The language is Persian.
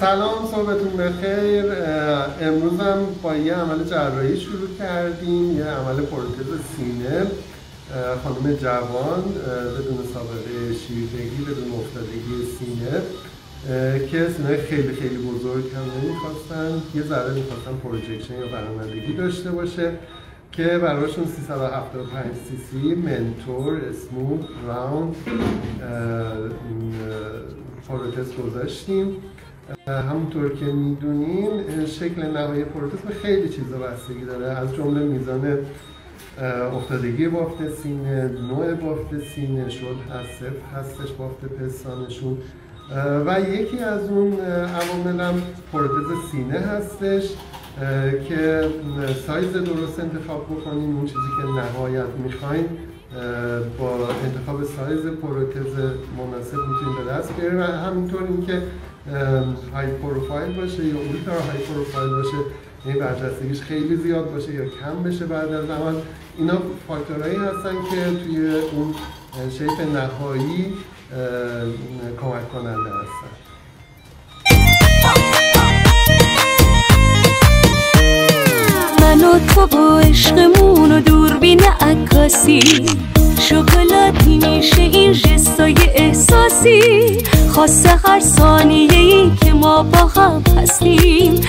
سلام صحبتون بخیر. امروز هم با یه عمل جراحی شروع کردیم یه عمل پروتز سینه. خانم جوان بدون سابقه شیردگی بدون افتادگی سینه که سینه خیلی خیلی بزرگ هم نمی‌خواستن. یه ذره می‌خواستن projection یا برآمدگی داشته باشه که براشون 375 سی سی Mentor smooth round پروتز گذاشتیم. همونطور که می‌دونین شکل نهایی پروتز به خیلی چیزا بستگی داره. از جمله میزان افتادگی بافت سینه نوع بافت سینه شد هست هستش بافت پستانشون و یکی از اون عوامل پروتز سینه هستش. که سایز درست انتخاب بکنیم اون چیزی که نهایت می‌خوایم با انتخاب سایز پروتز مناسب می‌تونیم به دست بیاریم و همینطور اینکه های پروفایل باشه یا اولترا های پروفایل باشه این برجستگیش خیلی زیاد باشه یا کم بشه بعد از زمان اینا فاکتورهایی هستن که توی اون شیپ نهایی کمک کننده هستن. تو و عشقمون و دوربین عکاسی. شکلاتی میشه این جستای احساسی. خاصه هر ثانیه ای که ما با هم هستیم.